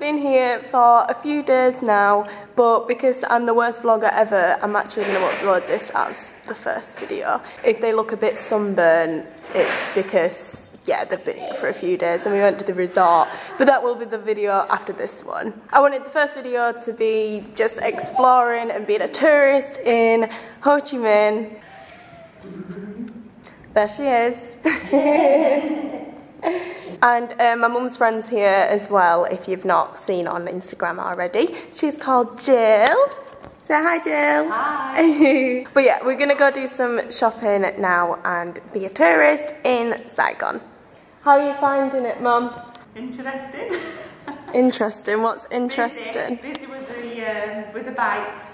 been here for a few days now, but because I'm the worst vlogger ever, I'm actually going to upload this as the first video. If they look a bit sunburned, it's because, yeah, they've been here for a few days and we went to the resort, but that will be the video after this one. I wanted the first video to be just exploring and being a tourist in Ho Chi Minh. There she is. And uh, my mum's friend's here as well, if you've not seen on Instagram already. She's called Jill. Say hi, Jill. Hi. but yeah, we're gonna go do some shopping now and be a tourist in Saigon. How are you finding it, Mum? Interesting. Interesting. What's interesting? Busy, busy with the um, with the bikes.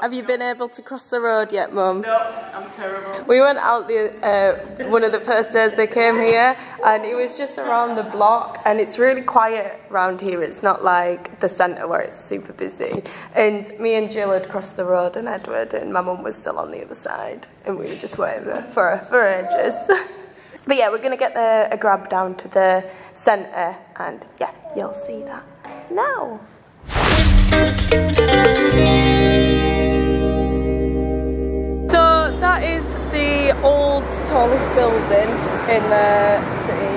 Have you been able to cross the road yet, Mum? No, I'm terrible. We went out the uh, one of the first days they came here, and it was just around the block, and it's really quiet around here. It's not like the centre where it's super busy. And me and Jill had crossed the road, and Edward and my mum was still on the other side, and we were just waiting there for for ages. but yeah, we're gonna get the, a grab down to the centre, and yeah, you'll see that now. The old tallest building in the city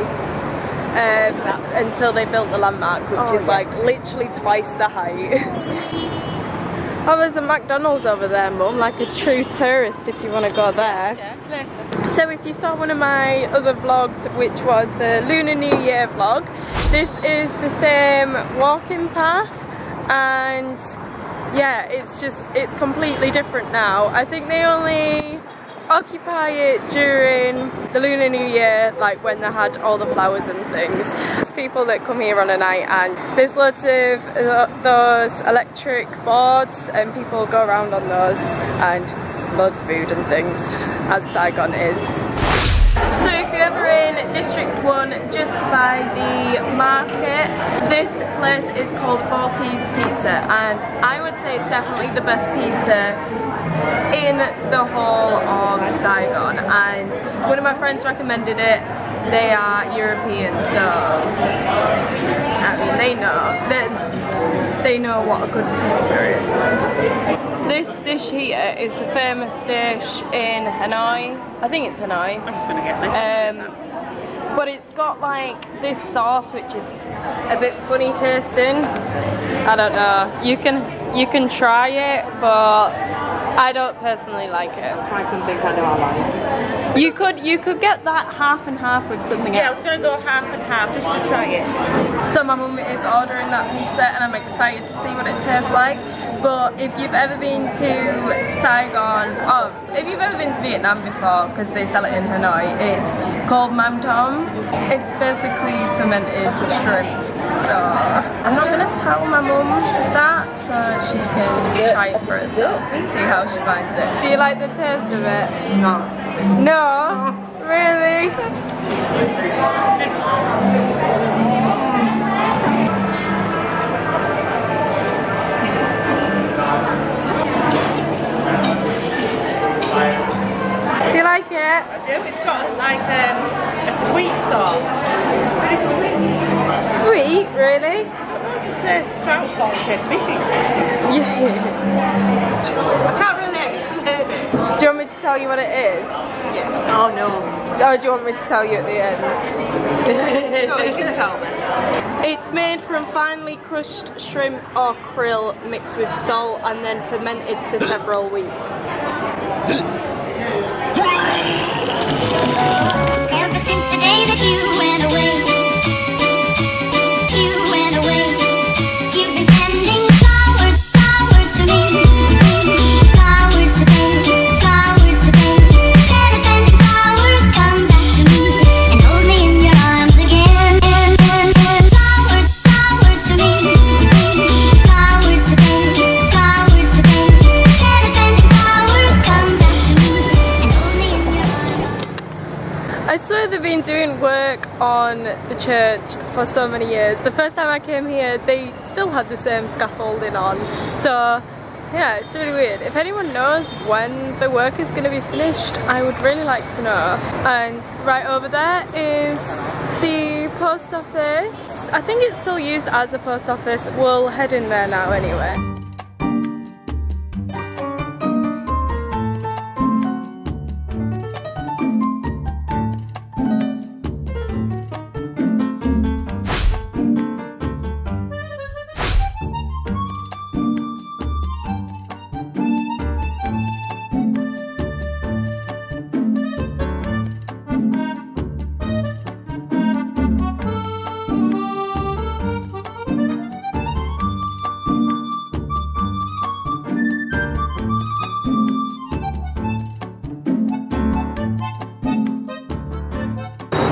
um, until they built the landmark, which Oh, is yeah. like literally twice the height. oh, there's a McDonald's over there, Mum, like a true tourist if you want to go there. Yeah. So if you saw one of my other vlogs, which was the Lunar New Year vlog, this is the same walking path and yeah, it's just, it's completely different now. I think they only occupy it during the Lunar New Year, like when they had all the flowers and things. There's people that come here on a night and there's loads of those electric boards and people go around on those and loads of food and things, as Saigon is. You're in District 1, just by the market, this place is called Four Peas Pizza and I would say it's definitely the best pizza in the whole of Saigon and one of my friends recommended it. They are European so I mean they know they, they know what a good pizza is. This dish here is the famous dish in Hanoi. I think it's Hanoi. I'm just gonna get this. Um, but it's got like this sauce which is a bit funny tasting. I don't know. You can you can try it, but I don't personally like it. Try something I know I like. You could you could get that half and half with something Yeah, I was gonna go half and half just to try it. So my mum is ordering that pizza and I'm excited to see what it tastes like. But if you've ever been to Saigon, oh, if you've ever been to Vietnam before, because they sell it in Hanoi, it's called Mam Tom. It's basically fermented shrimp. So I'm not gonna tell my mum that so she can try it for herself and see how she finds it. Do you like the taste of it? No. No? Really? trout pork fishy. Yeah. I can't really explain. Do you want me to tell you what it is? Yes. Oh no. Or do you want me to tell you at the end? no, you can tell me. It's made from finely crushed shrimp or krill mixed with salt and then fermented for several weeks. On the church for so many years. The first time I came here, they still had the same scaffolding on. So, yeah, it's really weird. If anyone knows when the work is going to be finished, I would really like to know. And right over there is the post office. I think it's still used as a post office. We'll head in there now anyway.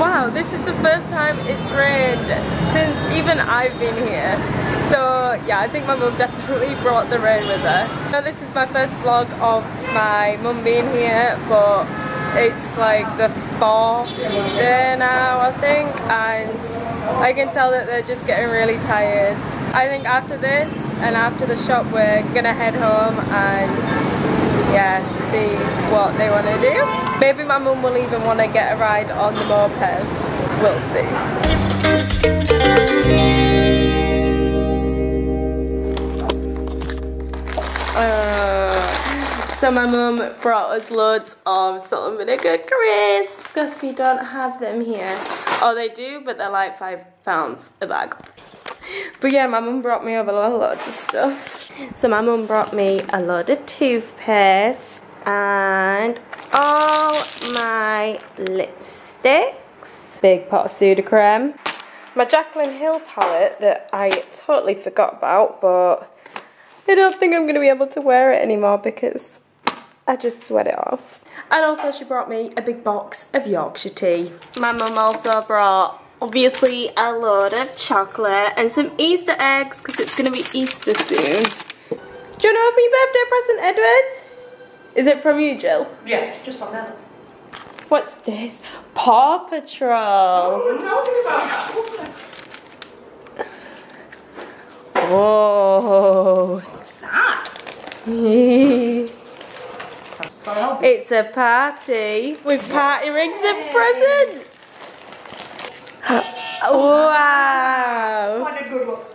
Wow, this is the first time it's rained since even I've been here. So yeah, I think my mum definitely brought the rain with her. Now this is my first vlog of my mum being here, but it's like the fourth day now, I think, and I can tell that they're just getting really tired. I think after this and after the shop, we're gonna head home and yeah, see what they want to do. Maybe my mum will even want to get a ride on the moped. We'll see. Uh, so my mum brought us loads of salt and vinegar crisps because we don't have them here. Oh, they do, but they're like five pounds a bag. But yeah, my mum brought me over loads of stuff. So my mum brought me a load of toothpaste and all my lipsticks. Big pot of Sudocreme. My Jaclyn Hill palette that I totally forgot about, but I don't think I'm going to be able to wear it anymore because I just sweat it off. And also she brought me a big box of Yorkshire tea. My mum also brought obviously a load of chocolate and some Easter eggs because it's going to be Easter soon. Do you want to open your birthday present, Edward? Is it from you, Jill? Yeah, just on there. What's this? Paw Patrol. Oh, we're talking about that. Whoa. What's that? it's Gotta help you. a party with party rings and presents. Wow. What a good look.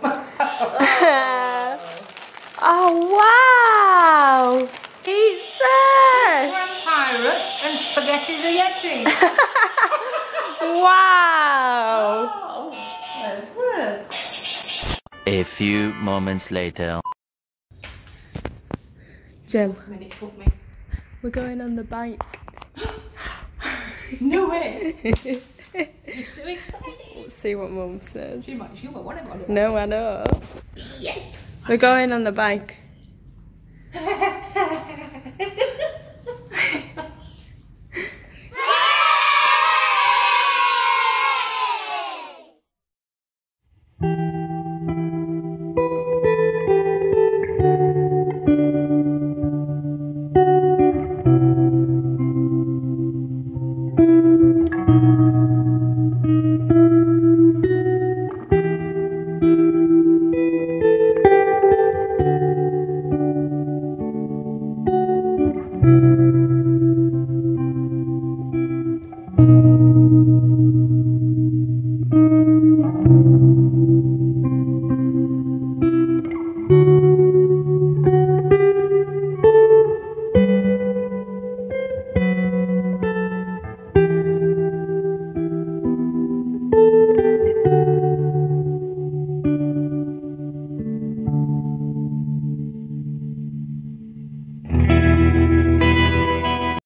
oh wow. Pizza. One pirate and spaghetti the Yeti. wow. oh, A few moments later. Jill, good. It took me. we're going on the bike. No way. It's so exciting. See what mum says. Too much humor. What am I doing? No, I know. We're going on the bike.